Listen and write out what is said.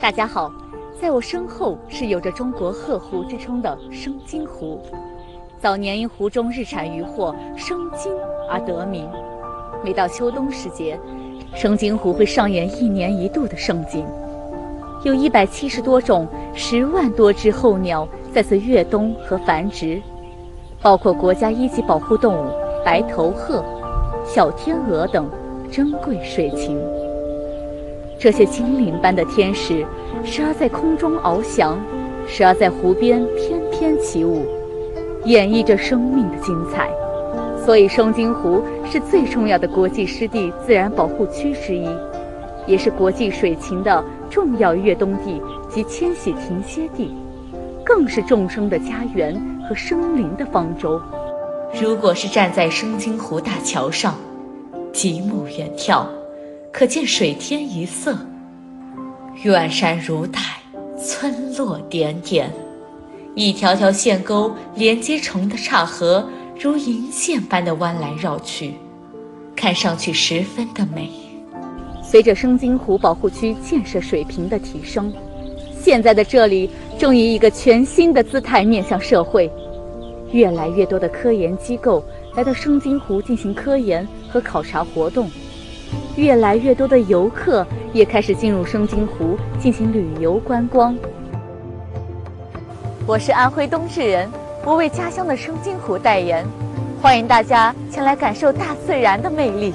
大家好，在我身后是有着“中国鹤湖”之称的生津湖。早年因湖中日产渔获生津而得名。每到秋冬时节，生津湖会上演一年一度的盛景，有一百七十多种、十万多只候鸟在此越冬和繁殖，包括国家一级保护动物白头鹤、小天鹅等珍贵水禽。这些精灵般的天使，时而在空中翱翔，时而在湖边翩翩起舞，演绎着生命的精彩。所以，生津湖是最重要的国际湿地自然保护区之一，也是国际水禽的重要越冬地及迁徙停歇地，更是众生的家园和生灵的方舟。如果是站在生津湖大桥上，极目远眺。可见水天一色，远山如黛，村落点点，一条条线沟连接成的岔河，如银线般的弯来绕去，看上去十分的美。随着生津湖保护区建设水平的提升，现在的这里正以一个全新的姿态面向社会，越来越多的科研机构来到生津湖进行科研和考察活动。越来越多的游客也开始进入生津湖进行旅游观光。我是安徽东至人，我为家乡的生津湖代言，欢迎大家前来感受大自然的魅力。